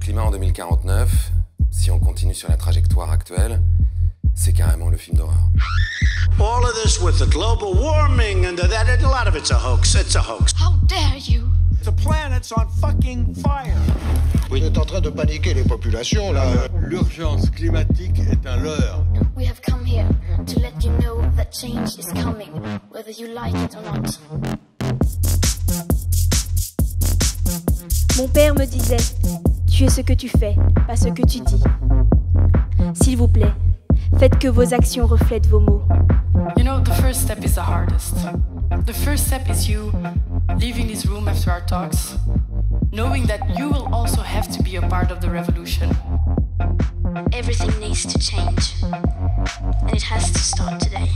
climat en 2049, si on continue sur la trajectoire actuelle, c'est carrément le film d'horreur. All of this with the global warming and that, a lot of it's a hoax. It's a hoax. How dare you? The planet's on fucking fire. Vous êtes en train de paniquer les populations, là. L'urgence climatique est un leurre. We have come here to let you know that change is coming, whether you like it or not. Mon père me disait, tu es ce que tu fais, pas ce que tu dis. S'il vous plaît, faites que vos actions reflètent vos mots. You know, the first step is the hardest. The first step is you leaving this room after our talks, knowing that you will also have to be a part of the revolution. Everything needs to change, and it has to start today.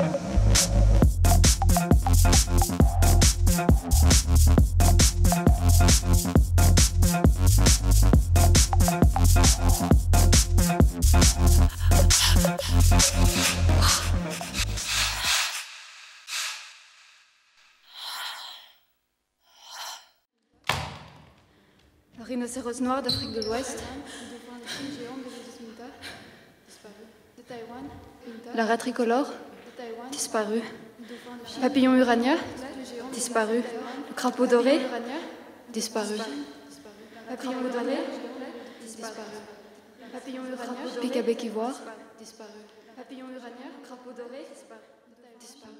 La rhinocéros noir d'Afrique de l'Ouest. La rat tricolore, disparu. Papillon uranien, disparu. Le crapaud doré, disparu. Papillon doré, disparu. Papillon uranien, pic à bec ivoire, disparu. Papillon uranien, crapaud doré, disparu.